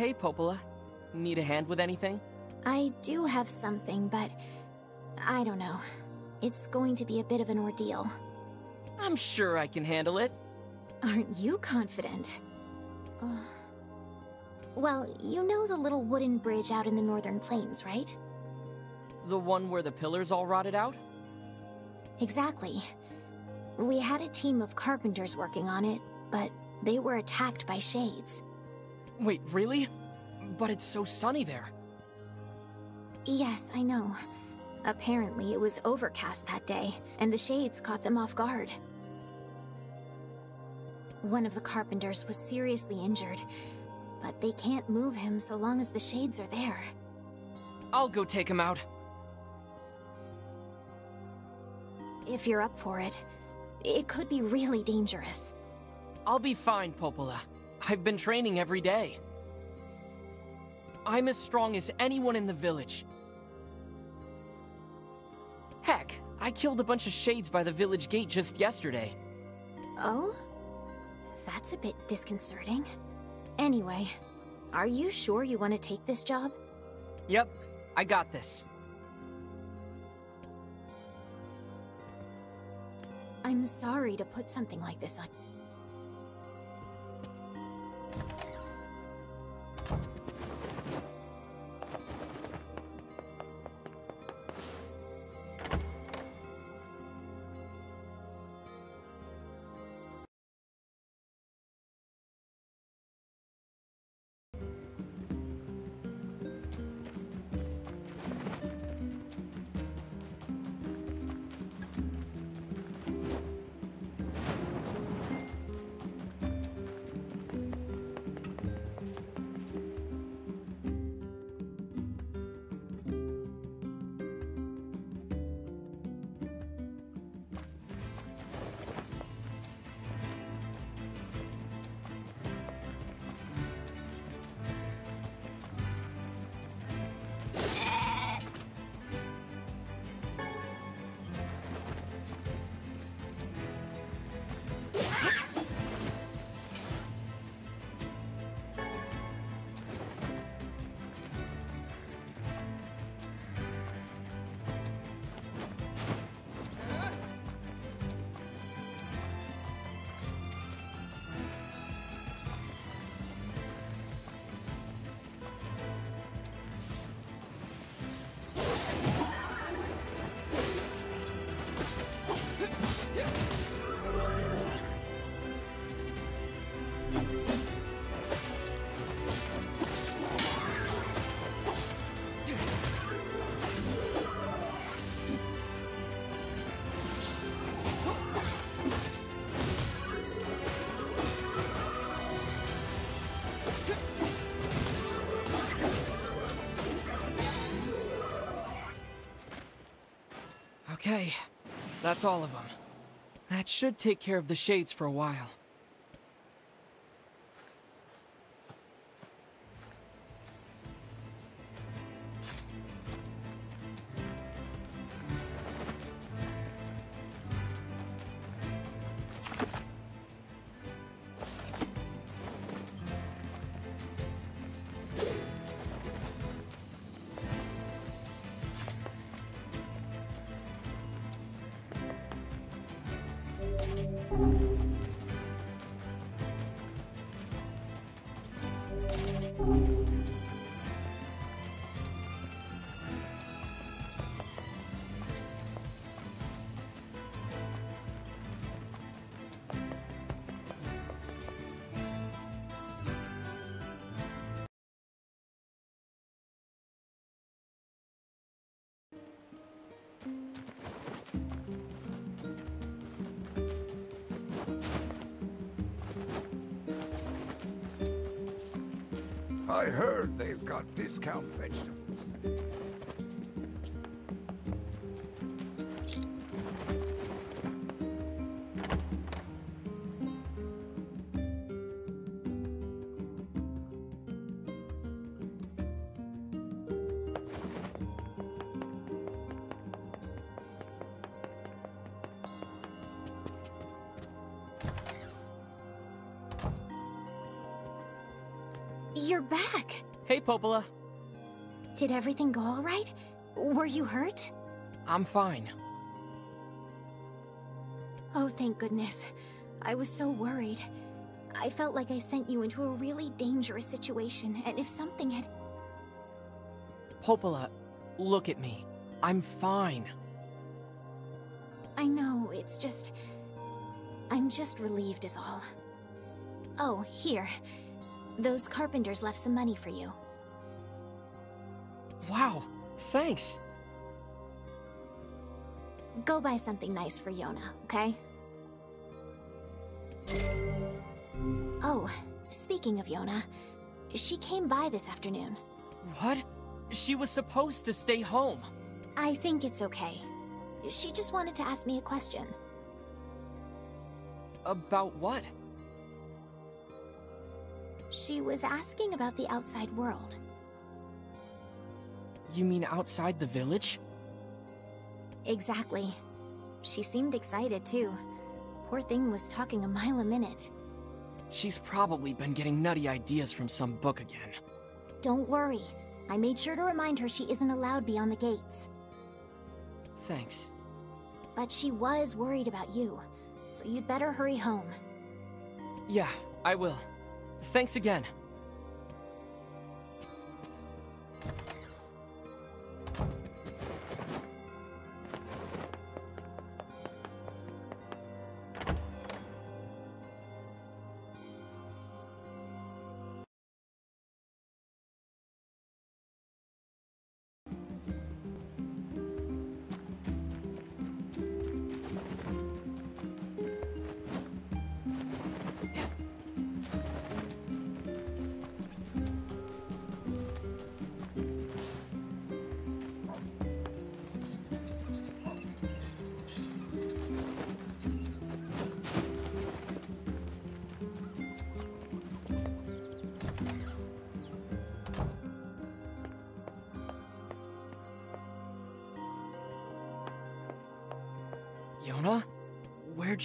Hey, Popola. Need a hand with anything? I do have something, but I don't know. It's going to be a bit of an ordeal. I'm sure I can handle it. Aren't you confident? Uh, well, you know the little wooden bridge out in the Northern Plains, right? The one where the pillars all rotted out? Exactly. We had a team of carpenters working on it, but they were attacked by shades. Wait, really? But it's so sunny there. Yes, I know. Apparently it was overcast that day, and the shades caught them off guard. One of the carpenters was seriously injured, but they can't move him so long as the shades are there. I'll go take him out. If you're up for it. It could be really dangerous. I'll be fine, Popola. I've been training every day. I'm as strong as anyone in the village. Heck, I killed a bunch of shades by the village gate just yesterday. Oh? That's a bit disconcerting. Anyway, are you sure you want to take this job? Yep, I got this. I'm sorry to put something like this on. Okay, that's all of them. That should take care of the shades for a while. I heard they've got discount vegetables. Popola. Did everything go all right? Were you hurt? I'm fine. Oh, thank goodness. I was so worried. I felt like I sent you into a really dangerous situation, and if something had... Popola, look at me. I'm fine. I know, it's just... I'm just relieved is all. Oh, here. Those carpenters left some money for you. Wow, thanks. Go buy something nice for Yonah, okay? Oh, speaking of Yonah, she came by this afternoon. What? She was supposed to stay home. I think it's okay. She just wanted to ask me a question. About what? She was asking about the outside world. You mean outside the village? Exactly. She seemed excited, too. Poor thing was talking a mile a minute. She's probably been getting nutty ideas from some book again. Don't worry. I made sure to remind her she isn't allowed beyond the gates. Thanks. But she was worried about you, so you'd better hurry home. Yeah, I will. Thanks again.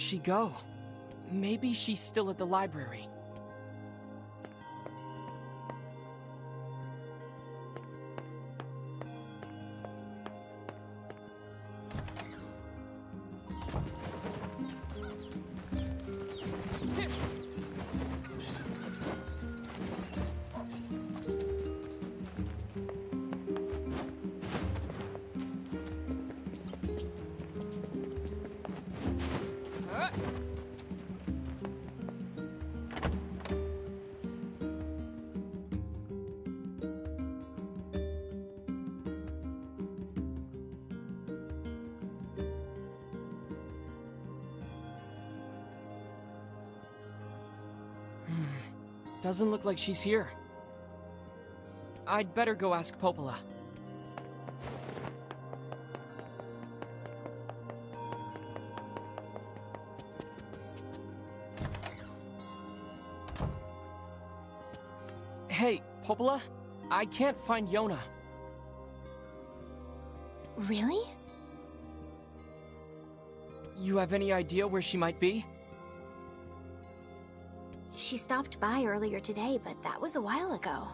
She go? Maybe she's still at the library. Doesn't look like she's here. I'd better go ask Popola. Hey, Popola? I can't find Yonah. Really? You have any idea where she might be? She stopped by earlier today, but that was a while ago.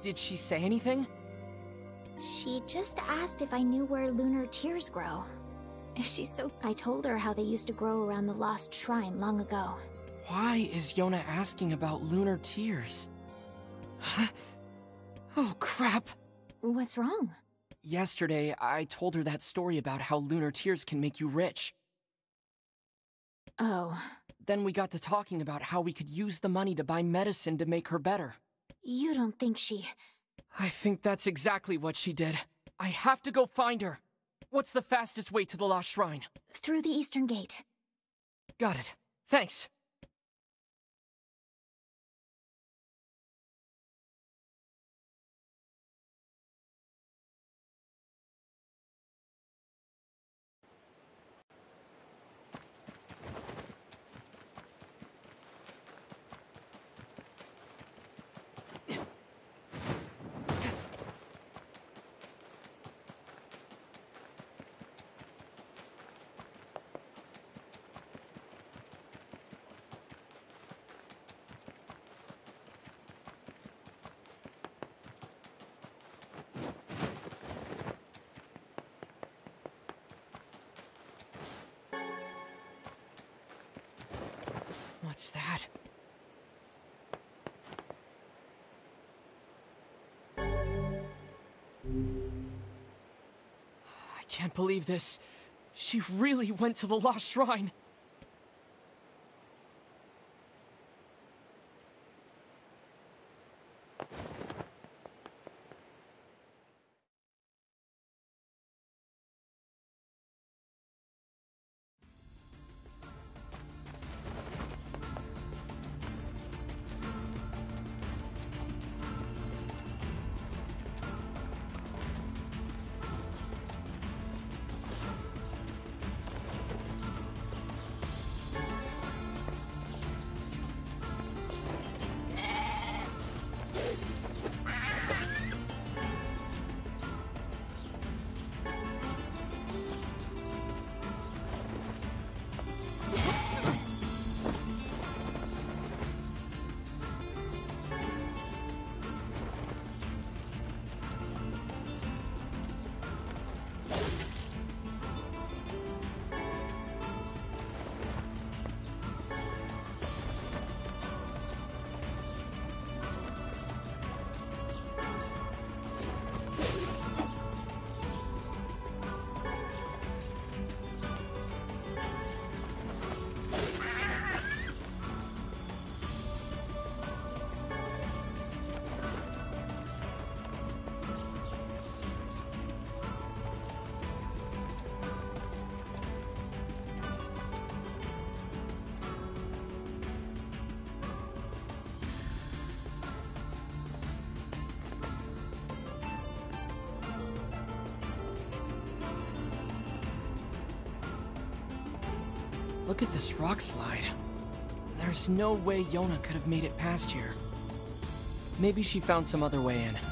Did she say anything? She just asked if I knew where lunar tears grow. She's so... I told her how they used to grow around the lost shrine long ago. Why is Yonah asking about lunar tears? Huh? Oh, crap. What's wrong? Yesterday, I told her that story about how lunar tears can make you rich. Oh, Then we got to talking about how we could use the money to buy medicine to make her better. you don't think she... I think that's exactly what she did. I have to go find her. What's the fastest way to the Lost Shrine? Through the eastern gate. Got it. Thanks. What's that? I can't believe this. She really went to the Lost Shrine. Look at this rock slide. There's no way Yonah could have made it past here. Maybe she found some other way in.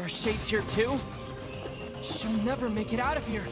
There are shades here too? She'll never make it out of here.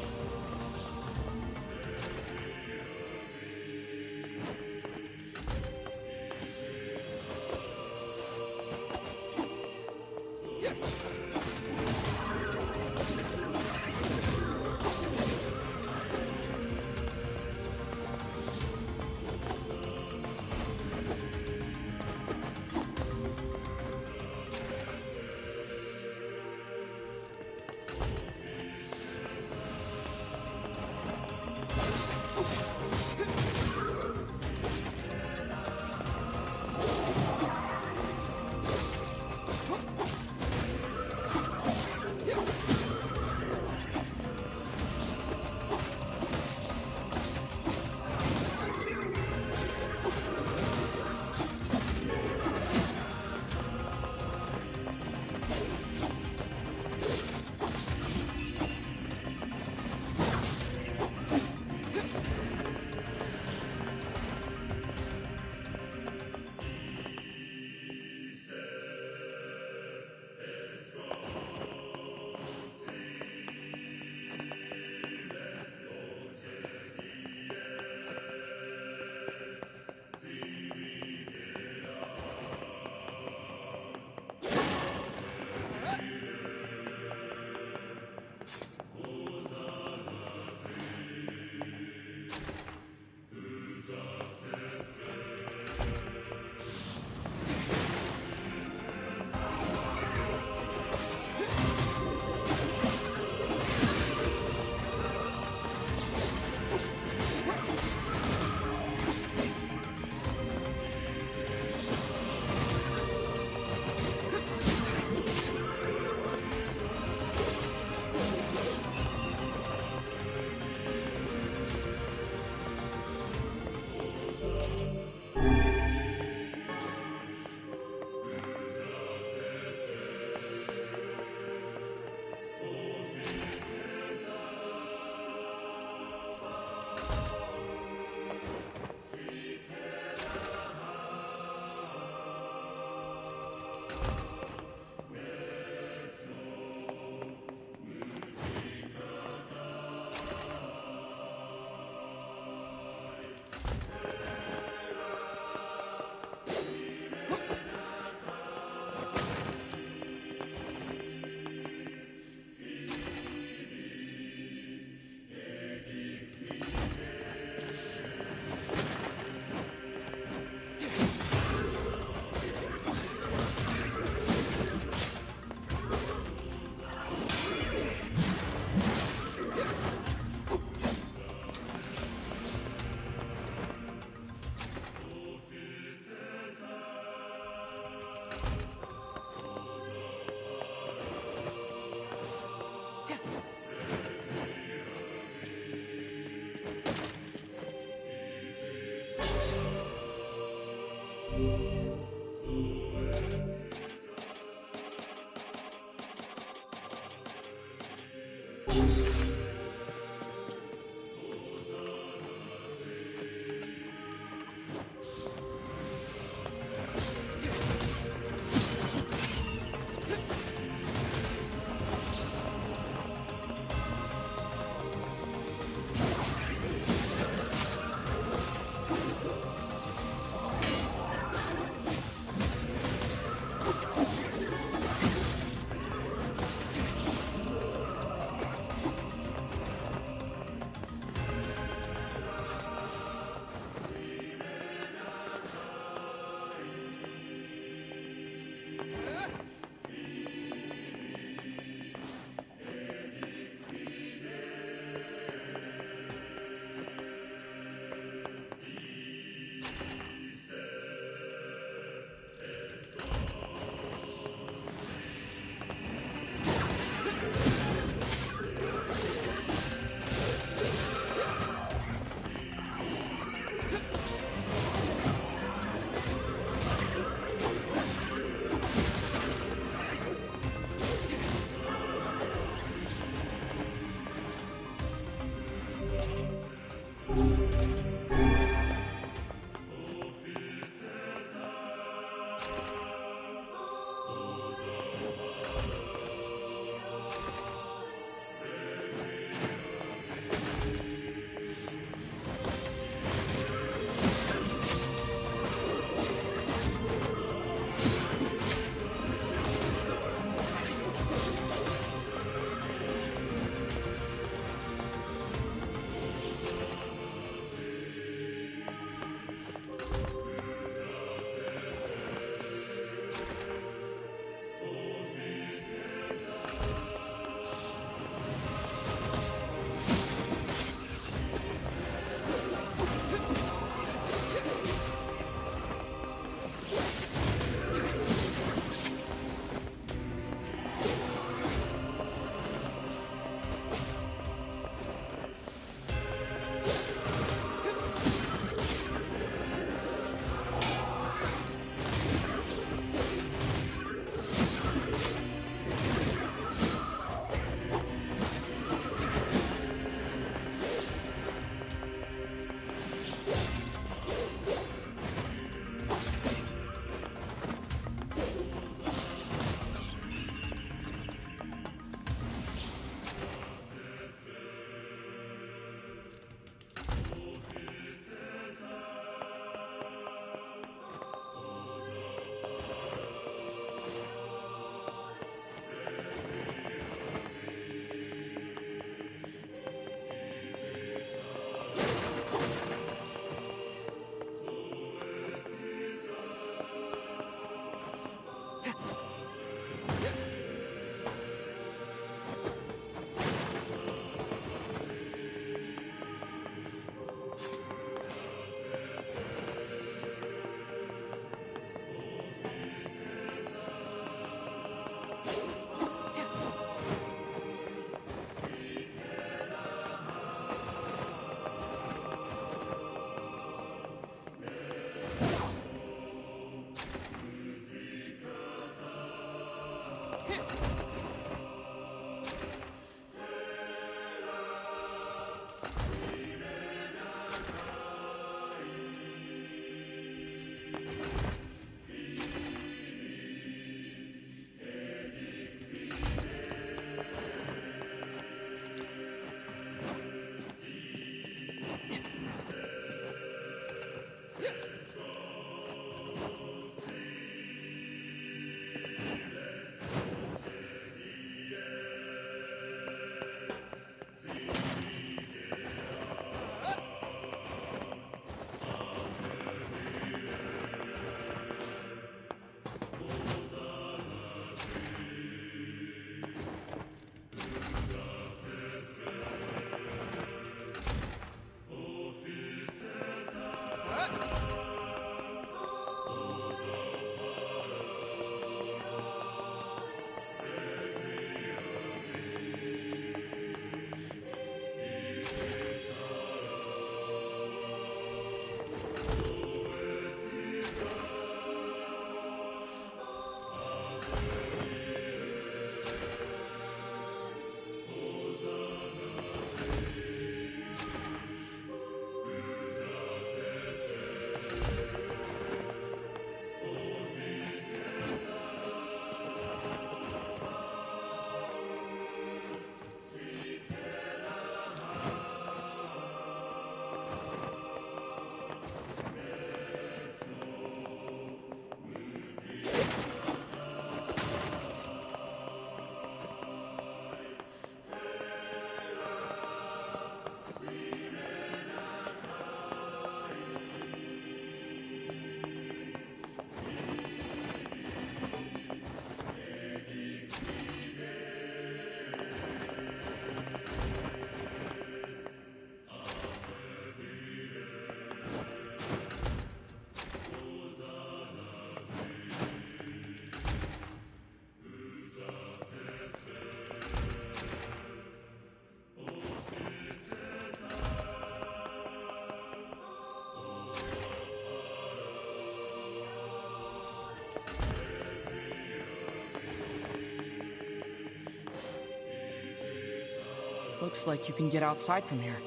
Looks like you can get outside from here.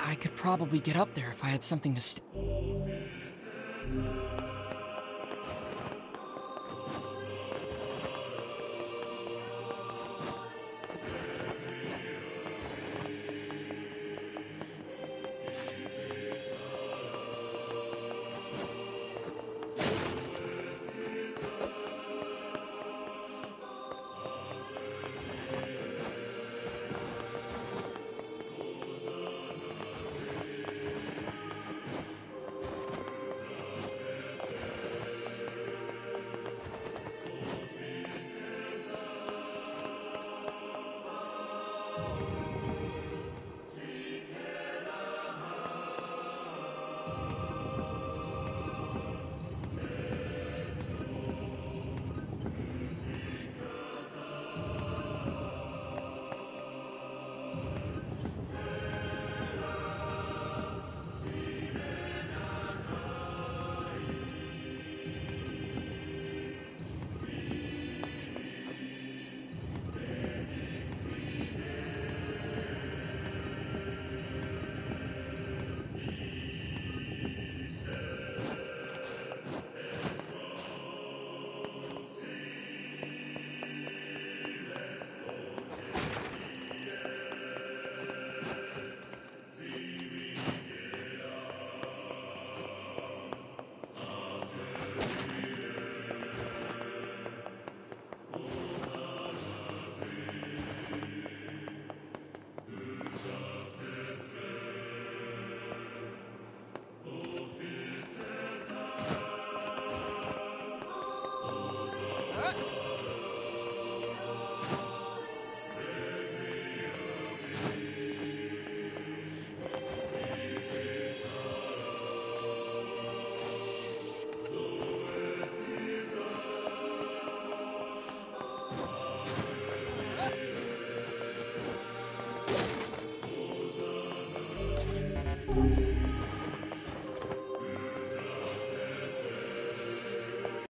I could probably get up there if I had something to st-